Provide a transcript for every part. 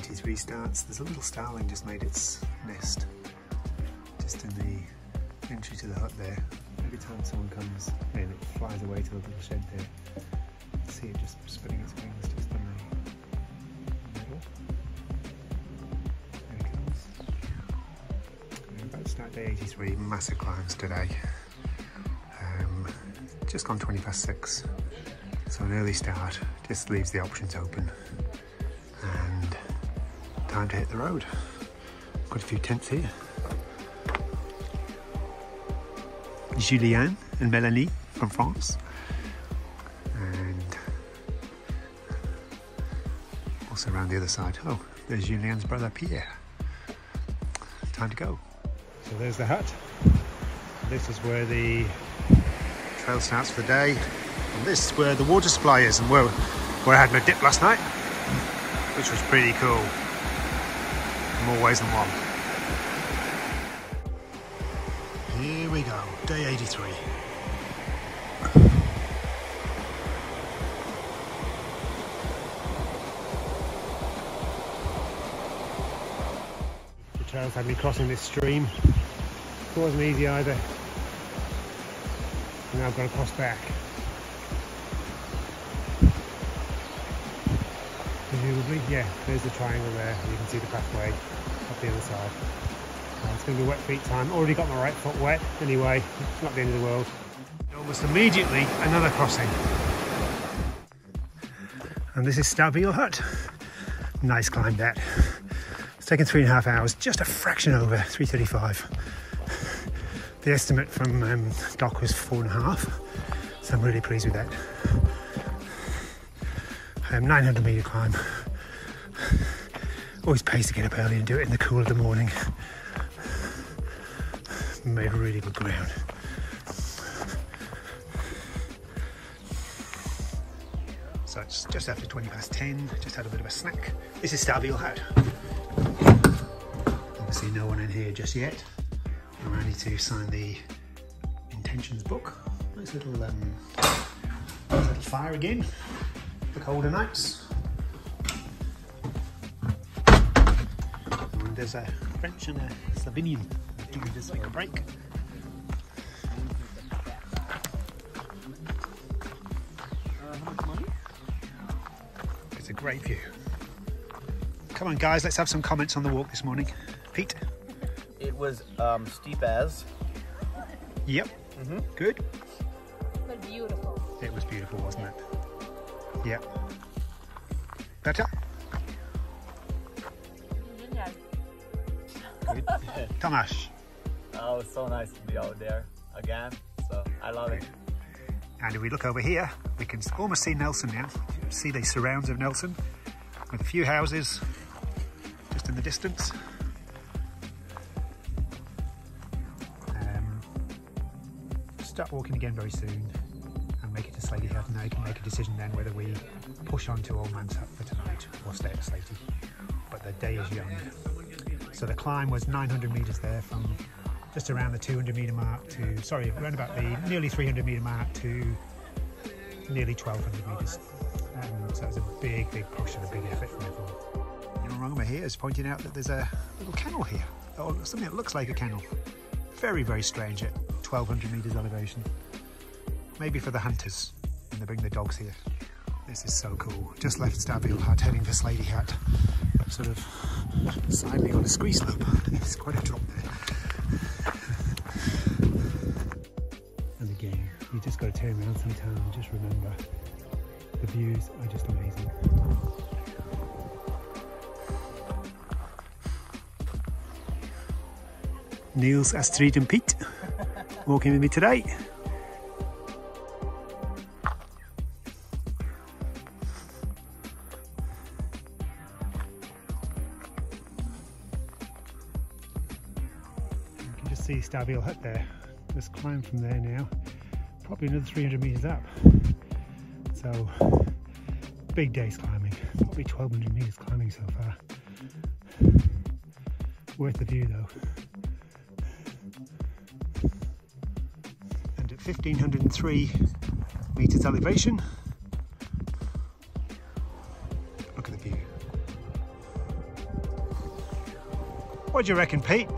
83 starts. There's a little starling just made its nest just in the entry to the hut there. Every time someone comes in, it flies away to the little shed there. See it just spinning its wings just in the middle. There it comes. We're about to start day 83, massive climbs today. Um, just gone 20 past six. So an early start just leaves the options open time to hit the road. Got a few tents here. Julien and Melanie from France. And also around the other side. Oh, there's Julien's brother Pierre. Time to go. So there's the hut. This is where the trail starts for the day. And this is where the water supply is and where, where I had my dip last night, which was pretty cool. More ways than one. Here we go, day 83. The trails had me crossing this stream. It wasn't easy either. And now I've got to cross back. Presumably, yeah, there's the triangle there. You can see the pathway up the other side. Uh, it's going to be wet feet time. Already got my right foot wet. Anyway, it's not the end of the world. Almost immediately, another crossing. And this is Starveall Hut. Nice climb that. It's taken three and a half hours, just a fraction over 335. The estimate from um, Doc was four and a half, so I'm really pleased with that. Um, 900 metre climb. Always pays to get up early and do it in the cool of the morning. Made really good ground. So it's just after 20 past 10, just had a bit of a snack. This is Starveall Hut. Obviously no one in here just yet. I'm ready to sign the intentions book. Nice little, um, nice little fire again for colder nights. And there's a French and a Slovenian doing this like a break. It's a great view. Come on, guys, let's have some comments on the walk this morning. Pete? It was um, steep as. Yep. Mhm. Good. But beautiful. It was beautiful, wasn't it? Genial. Good. Tomasz. Oh, it's so nice to be out there again. So I love it. And if we look over here, we can almost see Nelson now. See the surrounds of Nelson with a few houses just in the distance. Um, start walking again very soon and make it to Hut. Now you can make a decision then whether we push on to Old Man's Hut for tonight or stay at Slaty. But the day is young. So the climb was 900 metres there from just around the 200 metre mark to, sorry, around about the nearly 300 metre mark to nearly 1200 metres. Um, so it was a big, big push and a big effort from everyone. Rungamer here is pointing out that there's a little kennel here, or something that looks like a kennel. Very, very strange at 1200 metres elevation. Maybe for the hunters when they bring the dogs here. This is so cool. Just left Starveall Hut, heading for Slaty Hut. Sort of sidling on a squeeze slope. It's quite a drop there. And again, you just got to turn around sometime and just remember the views are just amazing. Niels, Astrid and Pete walking with me today. See Hut there. Let's climb from there now. Probably another 300 metres up. So, big day's climbing. Probably 1200 metres climbing so far. Worth the view though. And at 1503 metres elevation, look at the view. What do you reckon, Pete?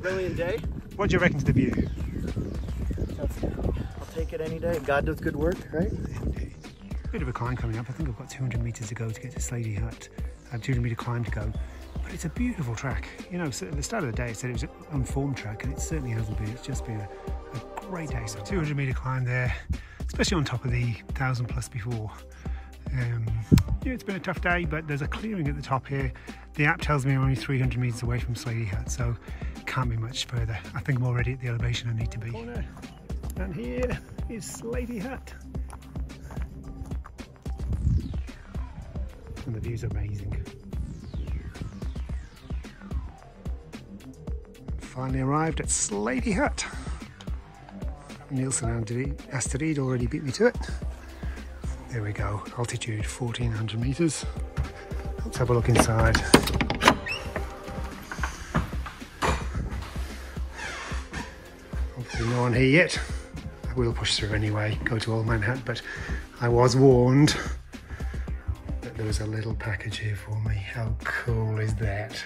Brilliant day. What do you reckon to the view? I'll take it any day. God does good work, right? Bit of a climb coming up. I think I've got 200 metres to go to get to Slaty Hut. I have 200 metre climb to go. But it's a beautiful track. You know, at the start of the day, it said it was an unformed track, and it certainly hasn't been. It's just been a, a great day. So 200 metre climb there, especially on top of the 1,000 plus before. Um, yeah, it's been a tough day, but there's a clearing at the top here. The app tells me I'm only 300 metres away from Slaty Hut, so can't be much further. I think I'm already at the elevation I need to be. And here is Slaty Hut. And the view's amazing. Finally arrived at Slaty Hut. Nielsen and Astrid already beat me to it. There we go, altitude 1400 metres. Let's have a look inside. Hopefully no one here yet. I will push through anyway, go to Old Man Hut, but I was warned that there was a little package here for me. How cool is that?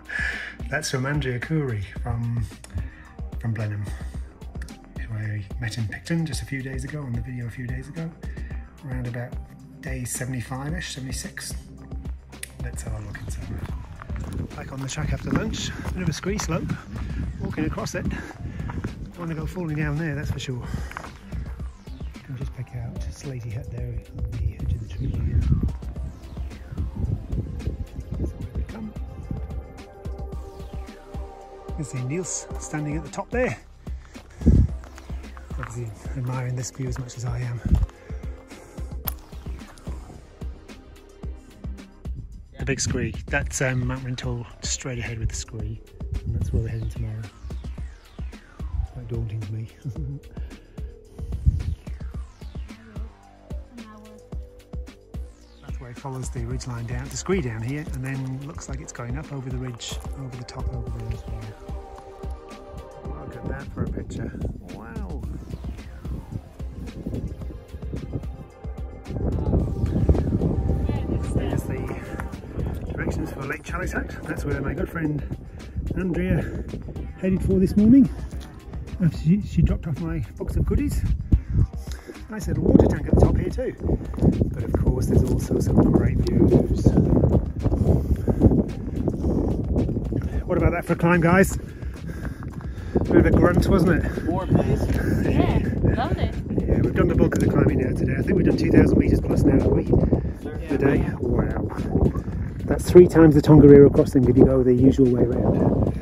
That's from Andrea Coury from, from Blenheim, who I met in Picton just a few days ago, on the video a few days ago, around about day 75-ish, 76. Let's have a look inside. Back on the track after lunch, bit of a scree slope, walking across it. Want to go falling down there, that's for sure. Can just pick out Slaty Hut there on the edge of the tree come. You can see Niels standing at the top there. Obviously admiring this view as much as I am. The big scree. That's um, Mount Rintoul straight ahead with the scree. And that's where we're heading tomorrow. Daunting to me. Pathway follows the ridge line down, the scree down here, and then looks like it's going up over the ridge, over the top over there. Look at that for a picture. Wow. There's the directions for Lake Chalice Hut. That's where my good friend Andrea headed for this morning. After she, she dropped off my box of goodies. Nice little water tank at the top here too. But of course there's also some great views. What about that for a climb guys? A bit of a grunt wasn't it? More pace. Yeah, loved it. Yeah, we've done the bulk of the climbing now today. I think we've done 2,000 metres plus now, have we? The day? Wow. That's three times the Tongariro crossing if you go the usual way around.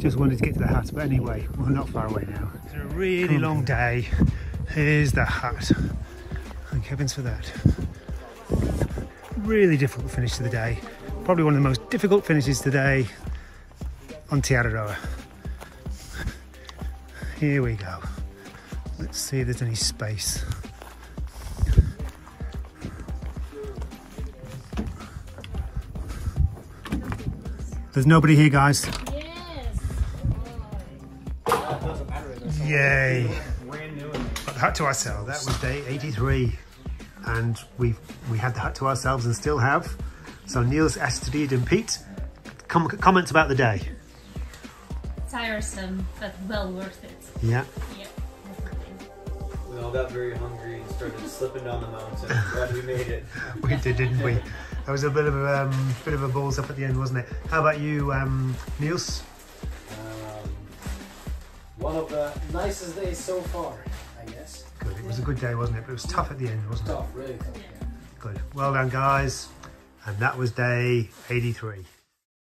Just wanted to get to the hut, but anyway, we're not far away now. It's a really long day. Here's the hut. Thank heavens for that. Really difficult finish to the day. Probably one of the most difficult finishes today on Te Araroa. Here we go. Let's see if there's any space. There's nobody here, guys. Yay. Brand new. The hut to ourselves. That was day 83. And we we had the hut to ourselves and still have. So Niels, Astrid and Pete, com- comments about the day. Tiresome, but well worth it. Yeah. Yeah. We all got very hungry and started slipping down the mountain. Glad we made it. We did, didn't we? That was a bit of a um, bit of a balls up at the end, wasn't it? How about you, um, Niels? One of the nicest days so far, I guess. Good. It was a good day, wasn't it? But it was tough at the end, wasn't it? Tough, really tough. Yeah. Good. Well done, guys. And that was day 83.